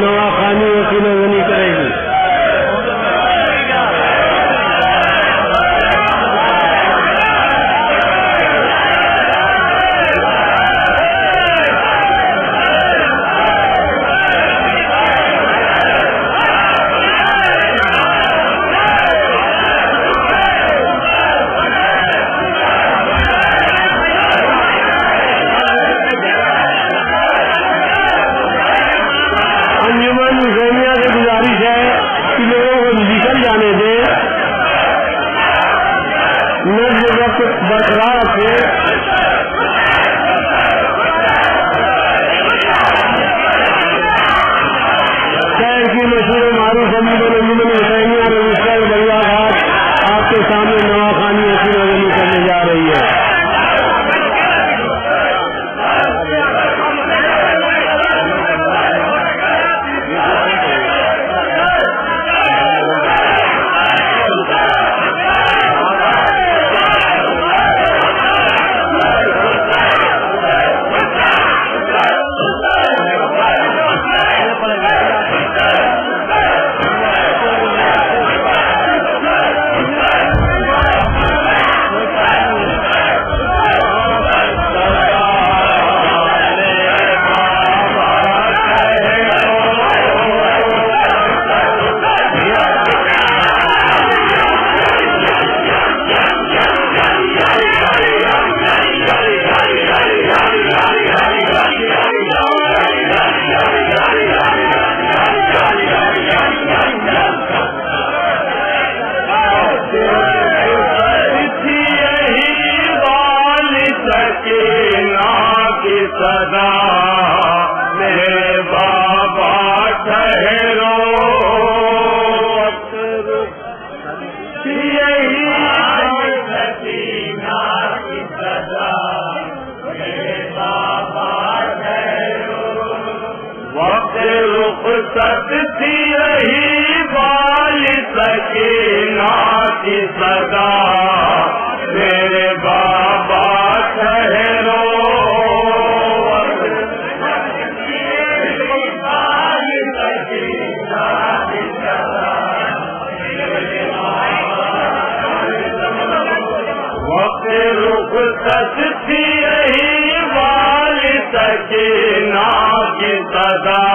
نواخانی وکیل کی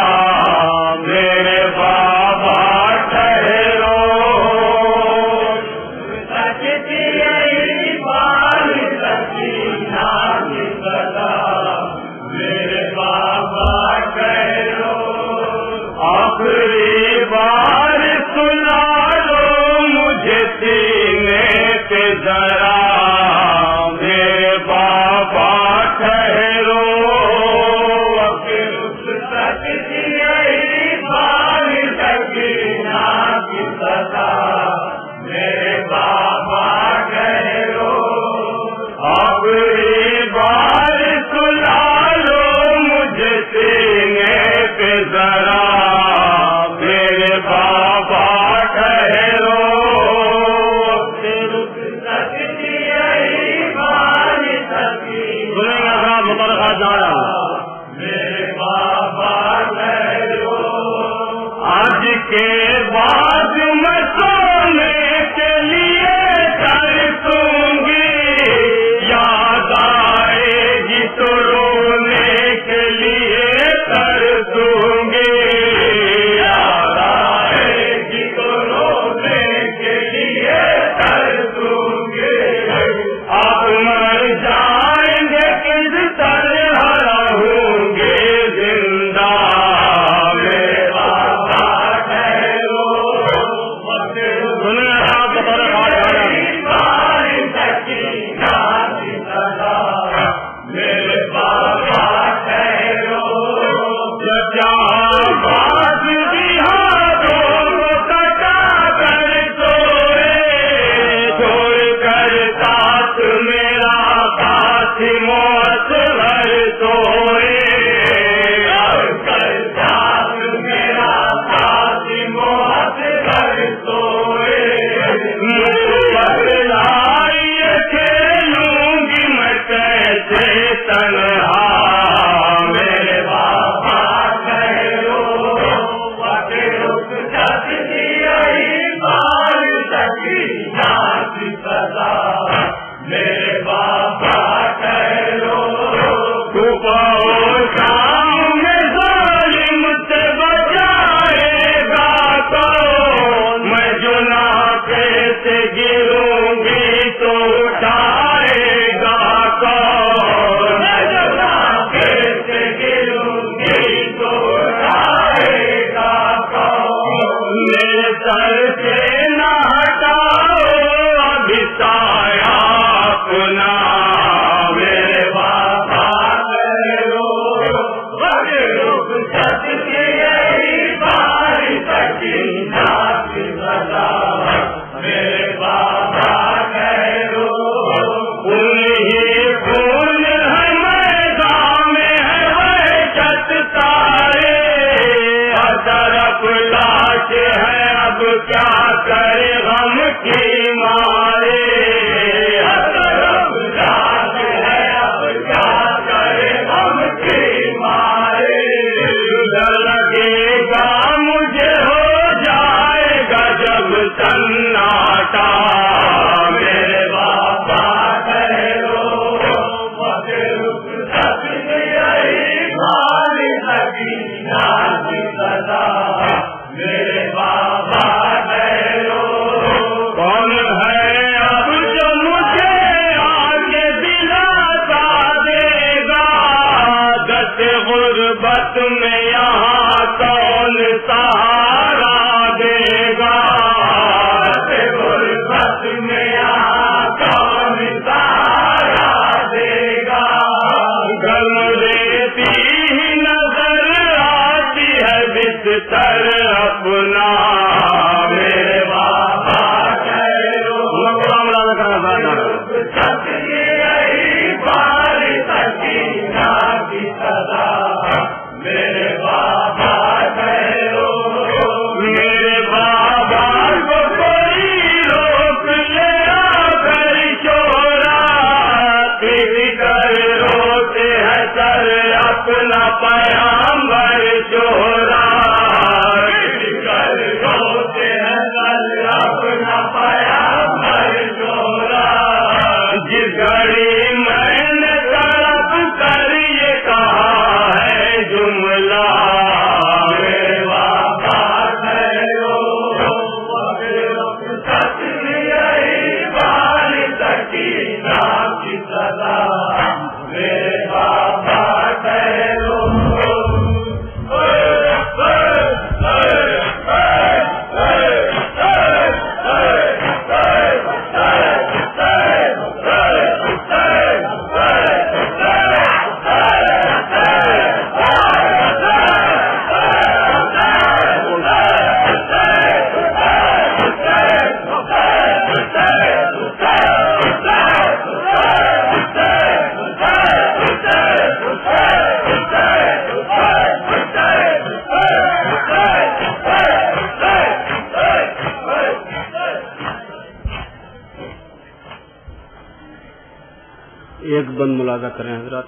ایک بند ملازہ کریں حضرات،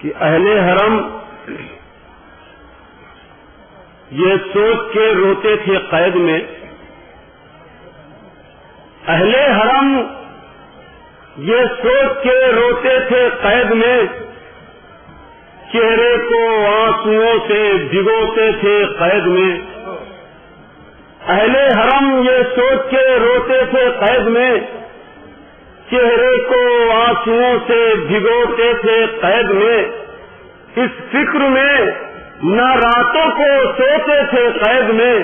کہ اہل حرم یہ سوچ کے روتے تھے قید میں، اہل حرم یہ سوچ کے روتے تھے قید میں، چہرے کو آنسوؤں سے بھگوتے تھے قید میں۔ اہل حرم یہ سوچ کے روتے تھے قید میں چہرے کو آنسوؤں سے بھگوتے تھے قید میں، اس فکر میں، نہ راتوں کو سوتے تھے قید میں۔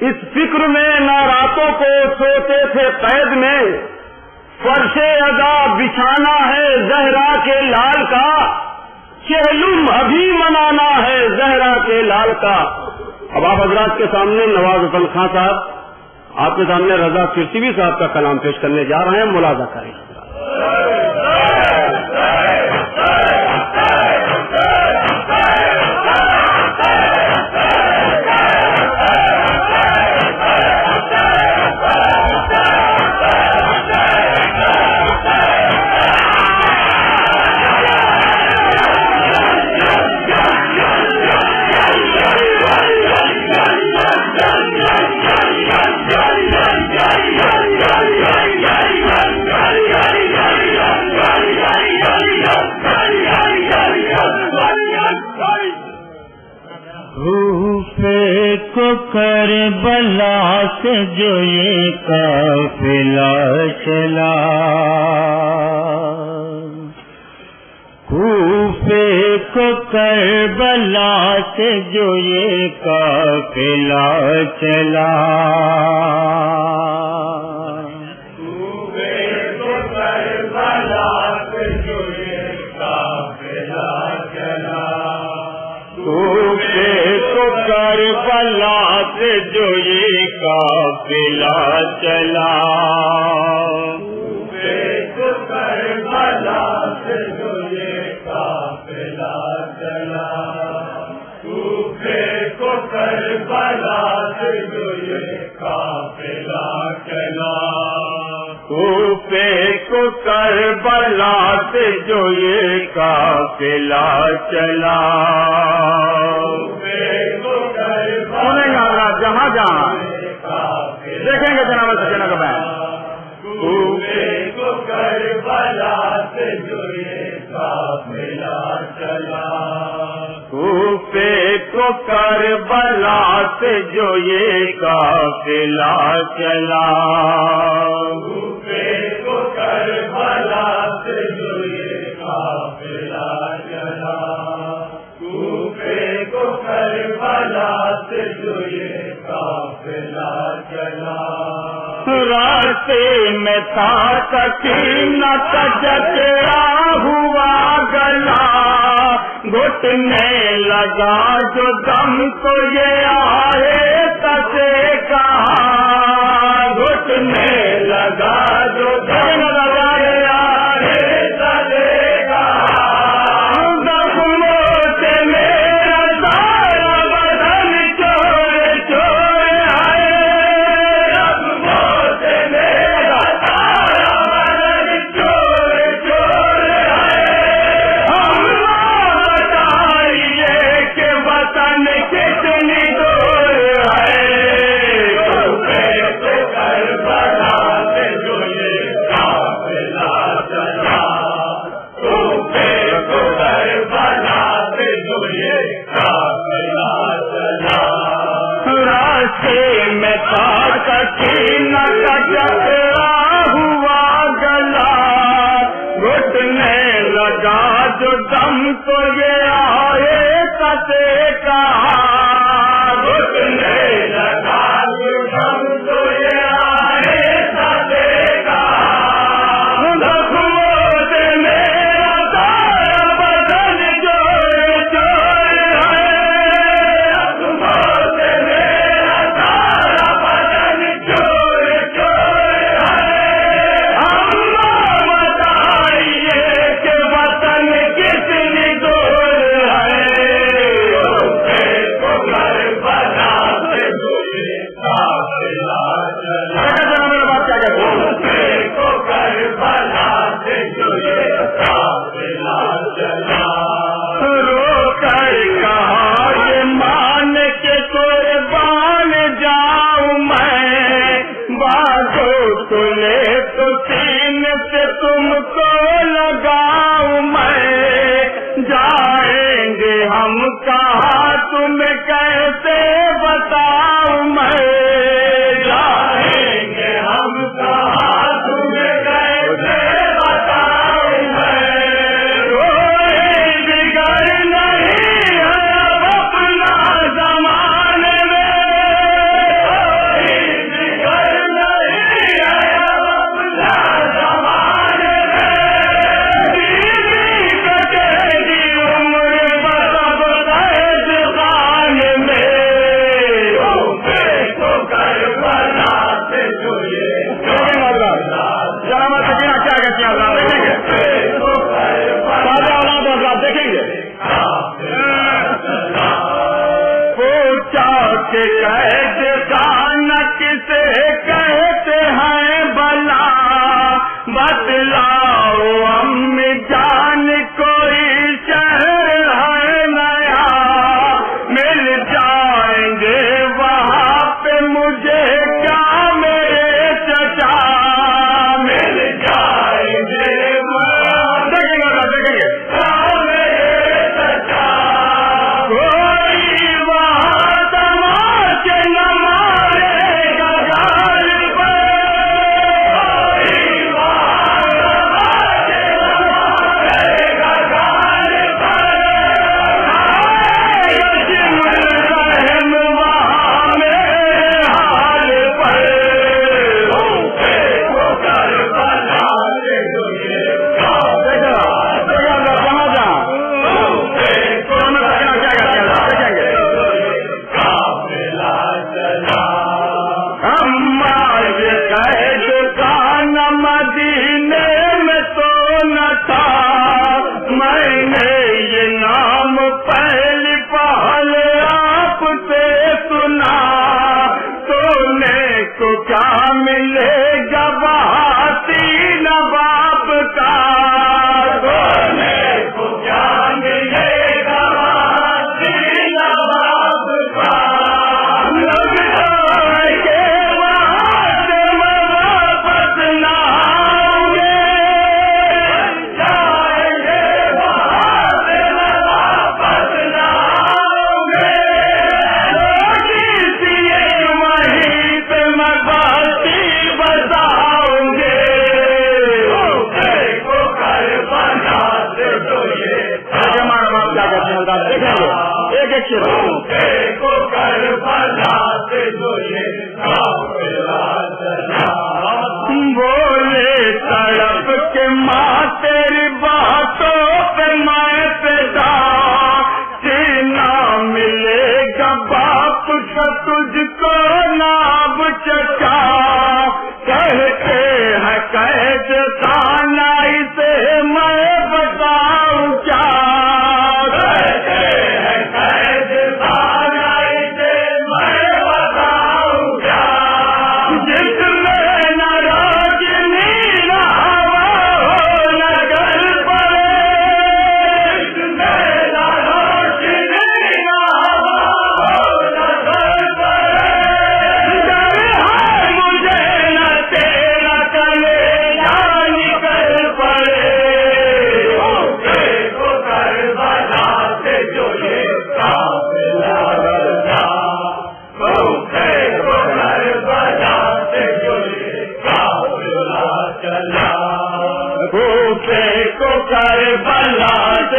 اس فکر میں، نہ راتوں کو سوتے تھے قید میں۔ فرش ادا بچھانا ہے زہرا کے لال کا۔ چہلم ابھی منانا ہے زہرا کے لال کا۔ اب آپ حضرات کے سامنے نواز حسن خان صاحب آپ کے سامنے رضا فرسی بھی صاحب کا کلام پیش کرنے جا رہے ہیں، ملازہ کریں۔ کر بلا سے جو یہ قافلہ چلا۔ کوفے کو کر بلا سے جو یہ قافلہ چلا۔ کر بلا سے جو یہ قافلہ چلا کر بلا سے جو چلا۔ سکینہ تجکڑا ہوا گلا گھٹنے لگا جو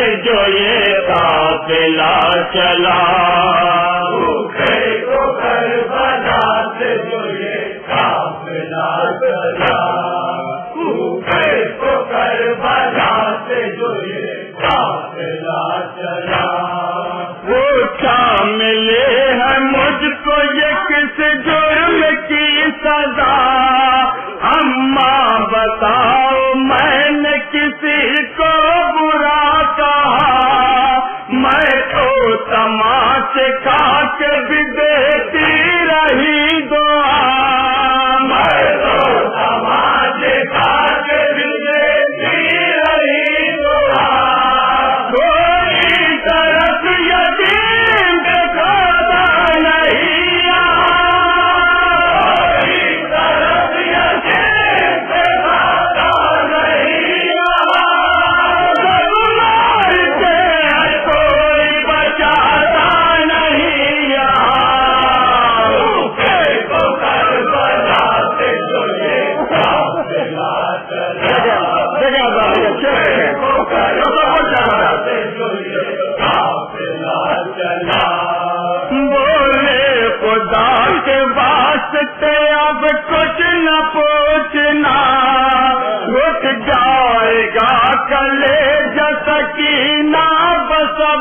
جو یہ قافلہ چلا۔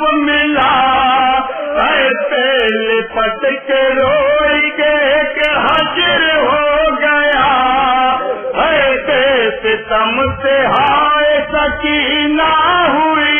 خواب ملا تیل پٹ کے روئی گئے کہ حاضر ہو گیا۔ پیل ستم سے ہائے سکینہ ہوئی۔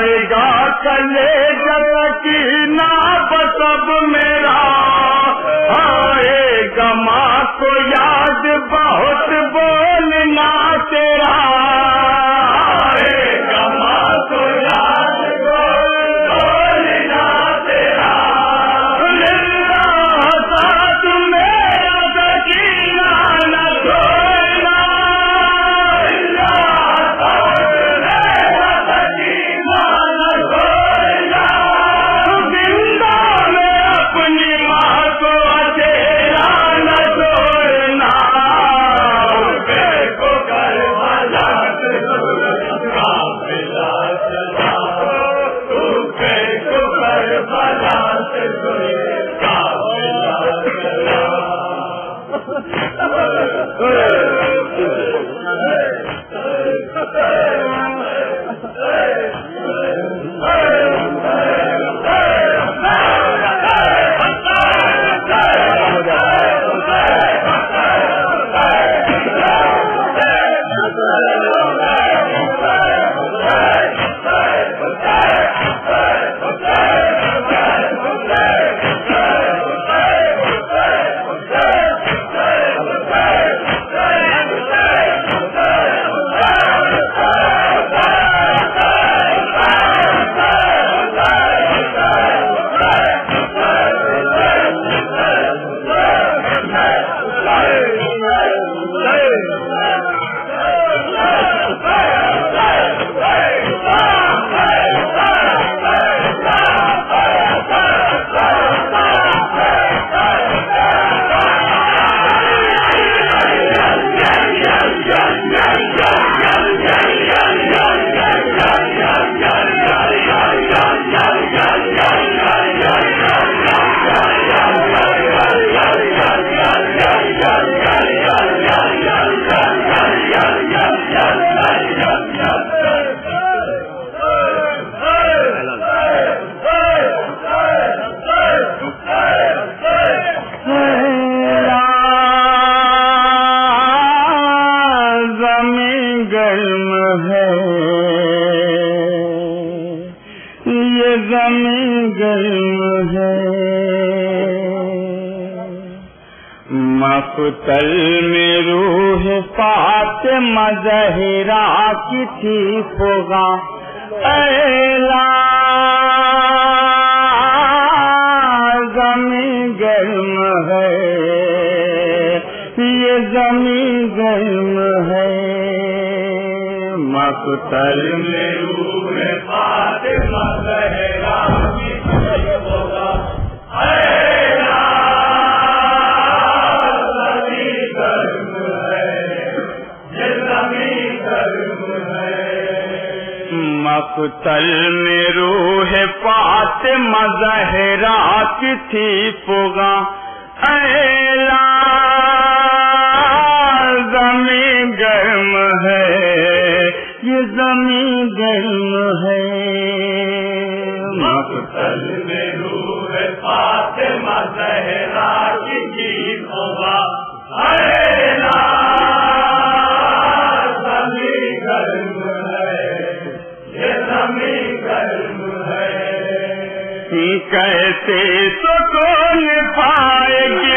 جائے گا کلے جل نہ بس مظہرہ کی تھی پوگا زمین گرم ہے۔ یہ زمین گرم ہے۔ مقتل میں روح مقتل میں روح پات مظہرات تھی پوگا زمین گرم ہے، یہ زمین گرم ہے۔ مقتل میں روح پات مظہرات تھی پوگا کیسے سکون پائے گی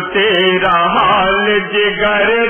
تیرا حال جگر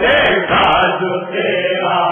دیکھا جو تیرا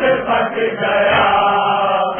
سے پٹ گیا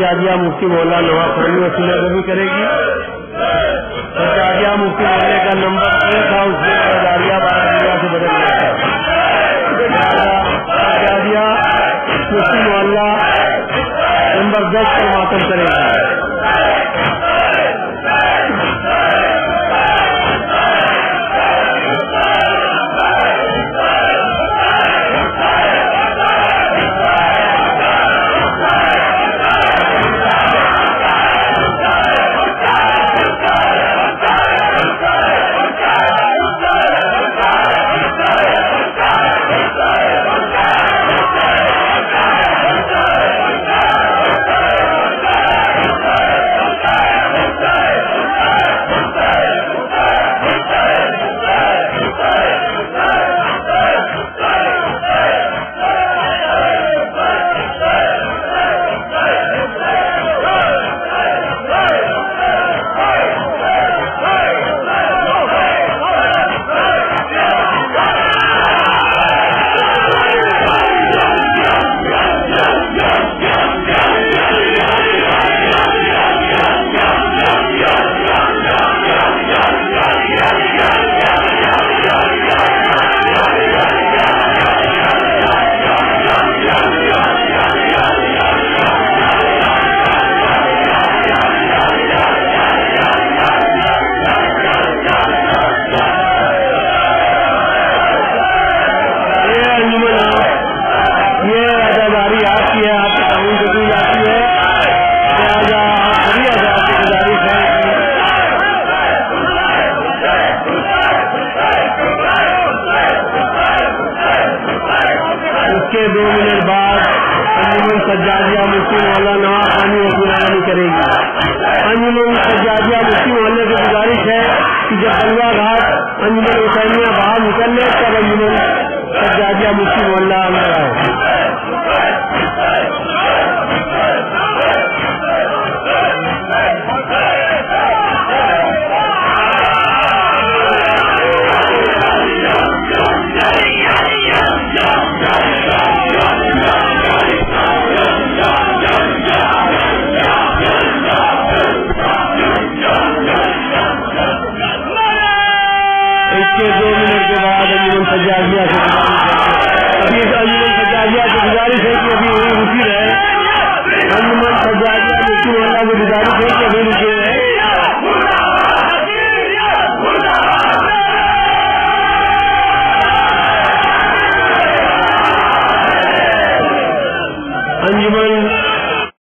جاریہ مفتی مولا نواب خانی وسیلہ کو بھی کرے گی۔ اور جاریہ مفتی مولا کا نمبر ایک تھا، اس میں جاریہ بارہ سے بدل گیا تھا۔ جاریہ مفتی مولا نمبر دس پر ماتم کرے گا